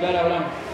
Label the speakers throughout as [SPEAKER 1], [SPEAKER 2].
[SPEAKER 1] Claro, claro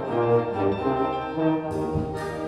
[SPEAKER 1] Thank you.